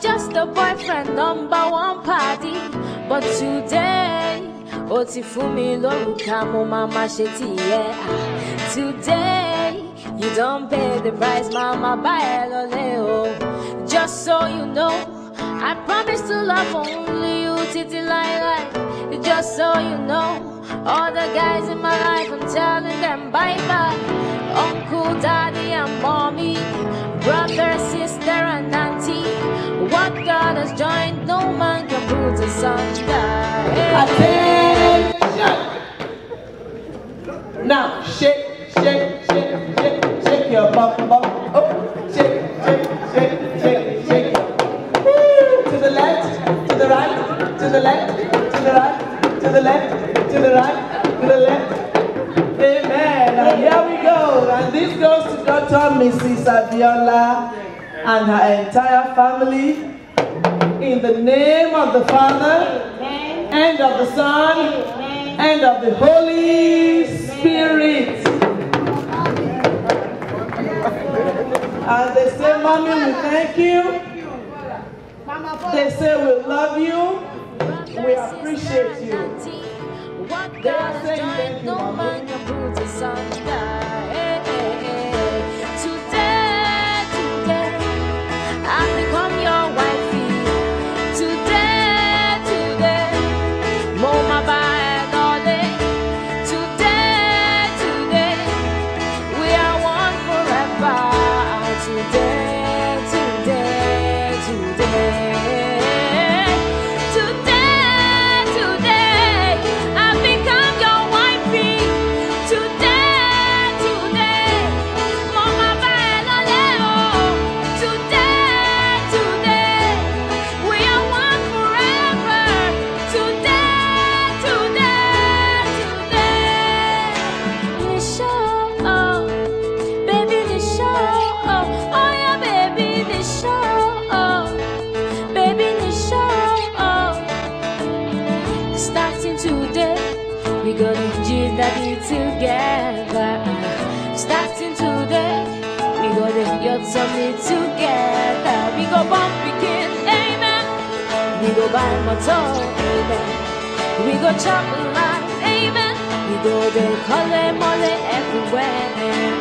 just a boyfriend number one party. But today, ó ti fún mi lórúkà mo. Today, you don't pay the price, mama buy ẹ. Just so you know, I promise to love only you títí láéláé. Just so you know, all the guys in my life, I'm telling them bye bye. Uncle, daddy, and mommy, brother, sister, and auntie. What God has joined, no man can put asunder. Attention. Now shake, shake, shake, shake, shake your bum bum. Oh, shake, shake, shake, shake, shake. To the left, to the right, to the left, to the right, to the left, to the right, to the left. Amen. And here we go. And this goes to Dr. Mrs. Abiola and her entire family. In the name of the Father, and of the Son, and of the Holy Spirit. And they say, Mommy, we thank you. They say we love you. We appreciate you. What God has you, no man can put asunder. Get something together. We go bump begin, amen. We go buy motor, amen. We go chop life, amen. We go call them all everywhere.